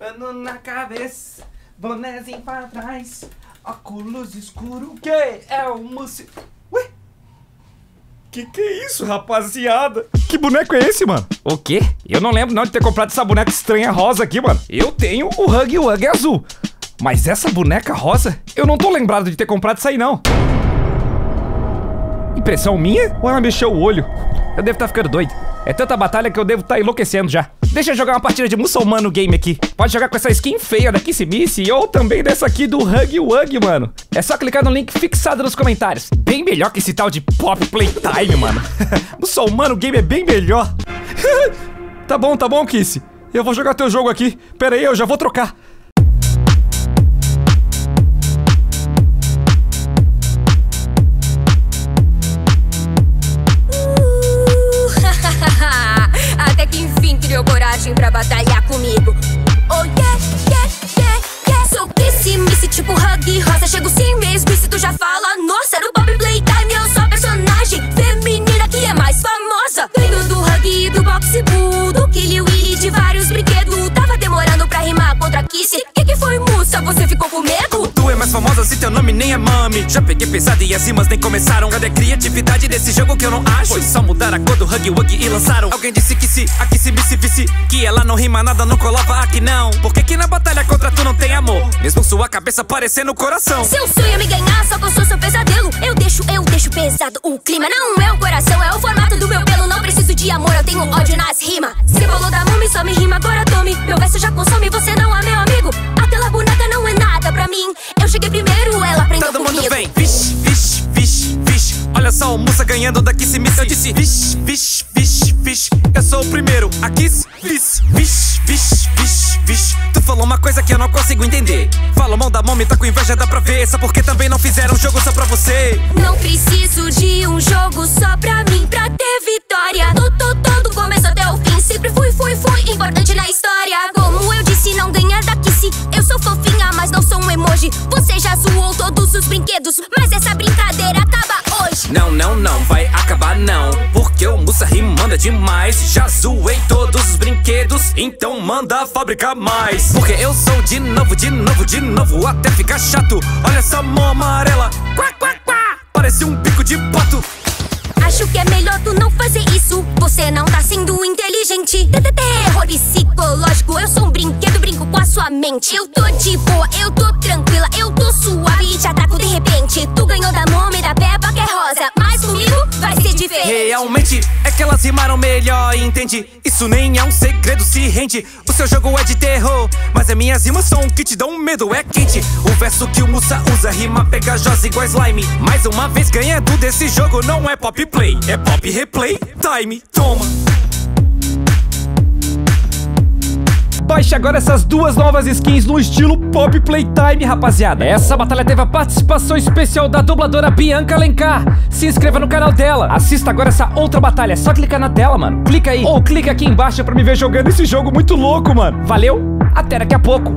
Pano na cabeça, bonézinho pra trás, óculos escuro, que é o músico. Ué? Que que é isso, rapaziada? Que boneco é esse, mano? O quê? Eu não lembro não de ter comprado essa boneca estranha rosa aqui, mano. Eu tenho o Hug Wug azul. Mas essa boneca rosa, eu não tô lembrado de ter comprado isso aí, não. Impressão minha ou ela mexeu o olho? Eu devo estar ficando doido. É tanta batalha que eu devo estar enlouquecendo já. Deixa eu jogar uma partida de muçulmano game aqui. Pode jogar com essa skin feia da Kissimice ou também dessa aqui do Hug Wug, mano. É só clicar no link fixado nos comentários. Bem melhor que esse tal de Pop Playtime, mano. muçulmano game é bem melhor. tá bom, tá bom, Kiss. Eu vou jogar teu jogo aqui. Pera aí, eu já vou trocar. Criou coragem pra batalhar comigo. Oh yeah, yeah, yeah, yeah. Sou pessimista, tipo hug rosa. Chego sim famosa se teu nome nem é mami Já peguei pesado e as rimas nem começaram Cadê a criatividade desse jogo que eu não acho? Foi só mudar a cor do Hug Wug e lançaram Alguém disse que se, aqui se me se visse Que ela não rima nada, não colava aqui não Por que na batalha contra tu não tem amor? Mesmo sua cabeça parecendo coração Seu sonho é me ganhar, só que eu sou seu pesadelo. Eu deixo, eu deixo pesado. O clima não é o coração, é o formato do meu pelo. Não preciso de amor, eu tenho ódio nas rimas. Você falou da mami, só me rima, agora tome. Meu verso já consome, vixe Olha só o moça ganhando daqui se me Eu disse, vixe, vixe, vixe, vixe Eu sou o primeiro, aqui se vixe, vixe, vixe, vixe, Tu falou uma coisa que eu não consigo entender Falou mão da mão, tá com inveja, dá pra ver Só porque também não fizeram um jogo só pra você Não preciso de um jogo só pra mim, pra ter vitória. Tô, tô, tô, do começo até o fim. Sempre fui, fui, fui importante na história. Como eu disse, não ganha daqui se eu sou fofinha, mas não sou um emoji. Você já zoou todos os brinquedos, mas essa brincadeira. Não, vai acabar não Porque o Mussa rimanda demais Já zoei todos os brinquedos Então manda fabricar mais Porque eu sou de novo, de novo, de novo Até ficar chato Olha essa mão amarela Quá, quá, quá Parece um bico de pato Acho que é melhor tu não fazer isso. Você não tá sendo inteligente. Terror psicológico. Eu sou um brinquedo, brinco com a sua mente. Eu tô de boa, eu tô tranquila, eu tô suave e te ataco de repente. Tu ganhou da Moma e da Peppa que é rosa. Realmente é que elas rimaram melhor, entende? Isso nem é um segredo, se rende. O seu jogo é de terror, mas as minhas rimas são que te dão medo, é quente. O verso que o Mussa usa rima pegajosa igual slime. Mais uma vez ganhando desse jogo não é pop play, é pop replay. Time, toma. Baixe agora essas duas novas skins no estilo Pop Playtime, rapaziada. Essa batalha teve a participação especial da dubladora Bianca Alencar. Se inscreva no canal dela. Assista agora essa outra batalha. É só clicar na tela, mano. Clica aí. Ou clica aqui embaixo pra me ver jogando esse jogo muito louco, mano. Valeu? Até daqui a pouco.